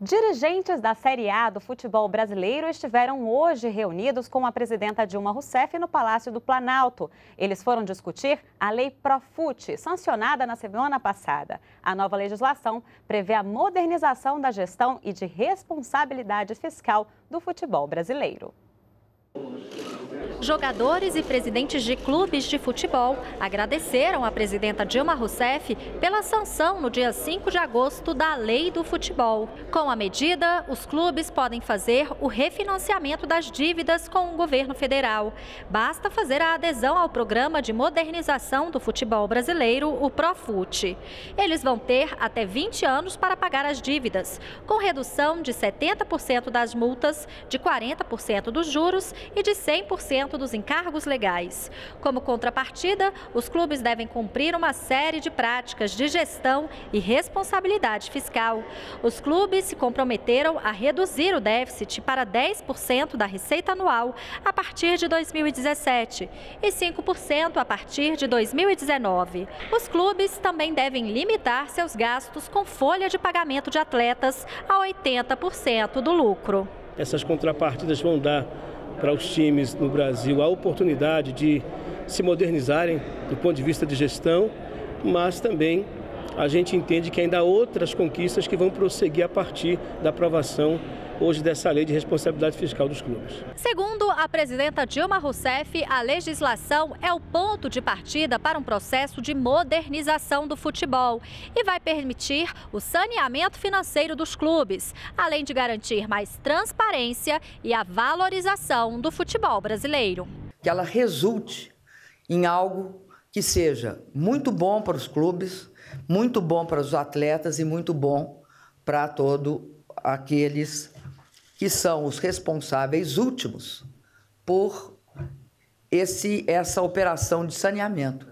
Dirigentes da Série A do futebol brasileiro estiveram hoje reunidos com a presidenta Dilma Rousseff no Palácio do Planalto. Eles foram discutir a Lei Profut, sancionada na semana passada. A nova legislação prevê a modernização da gestão e de responsabilidade fiscal do futebol brasileiro. Jogadores e presidentes de clubes de futebol agradeceram à presidenta Dilma Rousseff pela sanção no dia 5 de agosto da Lei do Futebol. Com a medida, os clubes podem fazer o refinanciamento das dívidas com o governo federal. Basta fazer a adesão ao programa de modernização do futebol brasileiro, o Profut. Eles vão ter até 20 anos para pagar as dívidas, com redução de 70% das multas, de 40% dos juros e de 100% dos encargos legais. Como contrapartida, os clubes devem cumprir uma série de práticas de gestão e responsabilidade fiscal. Os clubes se comprometeram a reduzir o déficit para 10% da receita anual a partir de 2017 e 5% a partir de 2019. Os clubes também devem limitar seus gastos com folha de pagamento de atletas a 80% do lucro. Essas contrapartidas vão dar para os times no Brasil a oportunidade de se modernizarem do ponto de vista de gestão, mas também a gente entende que ainda há outras conquistas que vão prosseguir a partir da aprovação hoje dessa lei de responsabilidade fiscal dos clubes. Segundo a presidenta Dilma Rousseff, a legislação é o ponto de partida para um processo de modernização do futebol e vai permitir o saneamento financeiro dos clubes, além de garantir mais transparência e a valorização do futebol brasileiro. Que ela resulte em algo que seja muito bom para os clubes, muito bom para os atletas e muito bom para todos aqueles que são os responsáveis últimos por esse, essa operação de saneamento.